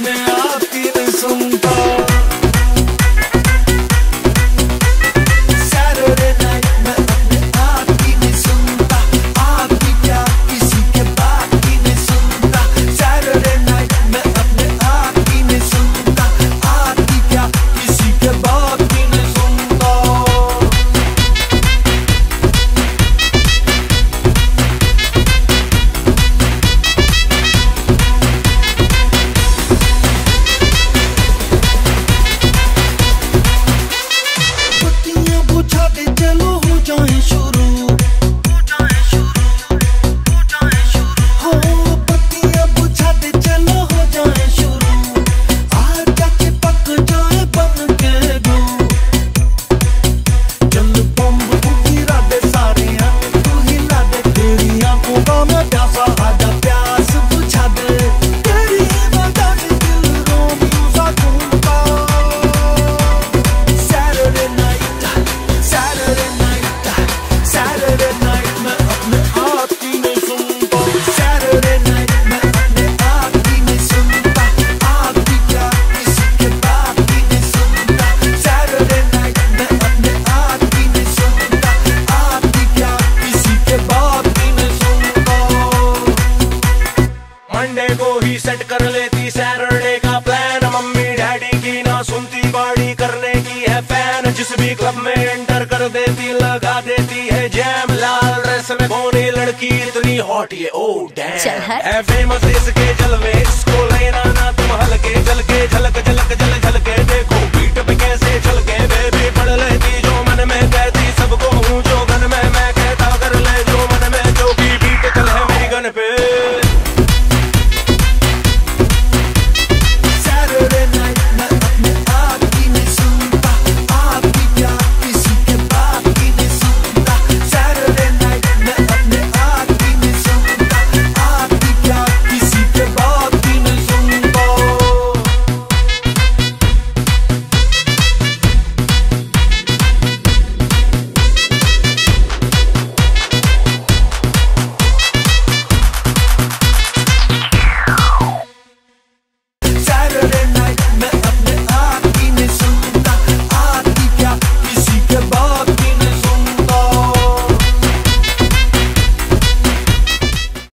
अपने आपकी नहीं सुनता। सेट कर लेती सैटरडे का प्लान मम्मी डैडी की ना सुनती बाड़ी करने की है फ़ैन जिस भी क्लब में एंटर कर देती लगा देती है जैम लाल ड्रेस में कौन लड़की इतनी हॉट ये ओ डैम है फ़ेमस इसके जलवे।